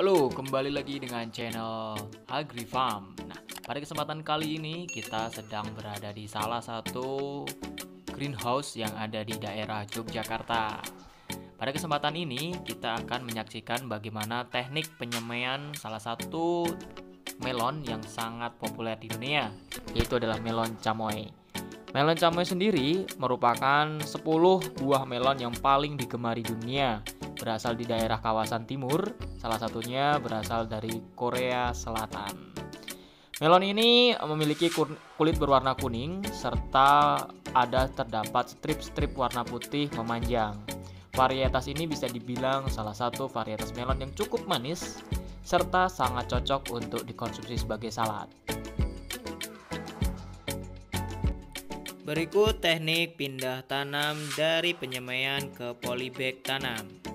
Halo, kembali lagi dengan channel Agri Farm. Nah, pada kesempatan kali ini kita sedang berada di salah satu greenhouse yang ada di daerah Yogyakarta. Pada kesempatan ini kita akan menyaksikan bagaimana teknik penyemaian salah satu melon yang sangat populer di dunia, yaitu adalah melon camoy. Melon camoy sendiri merupakan 10 buah melon yang paling digemari dunia berasal di daerah kawasan timur, salah satunya berasal dari Korea Selatan. Melon ini memiliki kulit berwarna kuning serta ada terdapat strip-strip warna putih memanjang. Varietas ini bisa dibilang salah satu varietas melon yang cukup manis serta sangat cocok untuk dikonsumsi sebagai salad. Berikut teknik pindah tanam dari penyemaian ke polybag tanam.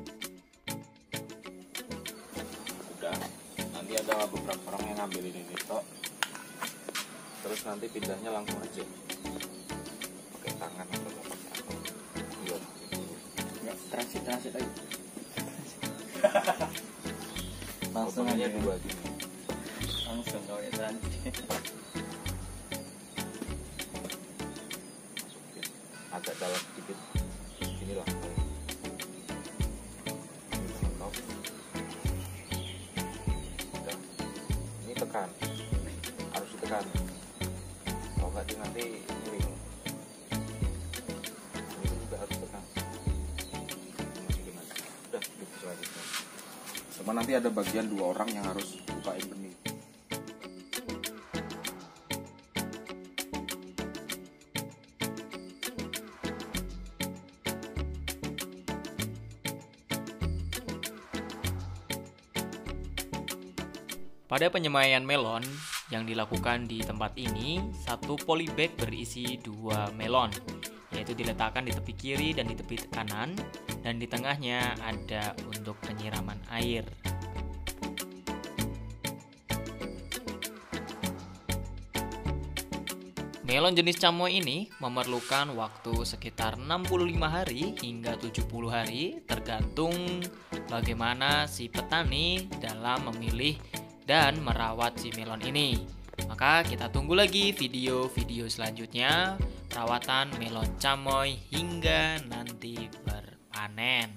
Ada beberapa orang yang ngambil ini tok. Terus nanti pindahnya langsung aja. Pakai tangan atau pakai apa. Nggak transit transit lagi langsung aja. Dua gini langsung kalau ya. Transit agak dalam sedikit. Inilah ditekan. Harus ditekan. Kalau nggak dia nanti miring. Ini juga harus ditekan. Udah gitu cuma nanti ada bagian dua orang yang harus bukain benih Pada penyemaian melon yang dilakukan di tempat ini, satu polybag berisi dua melon, yaitu diletakkan di tepi kiri dan di tepi kanan, dan di tengahnya ada untuk penyiraman air. Melon jenis camoy ini memerlukan waktu sekitar 65 hari hingga 70 hari tergantung bagaimana si petani dalam memilih dan merawat si melon ini. Maka kita tunggu lagi video-video selanjutnya perawatan melon camoy hingga nanti berpanen.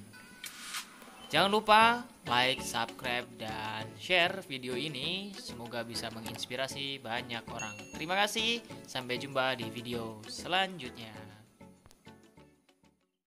Jangan lupa like, subscribe, dan share video ini. Semoga bisa menginspirasi banyak orang. Terima kasih, sampai jumpa di video selanjutnya.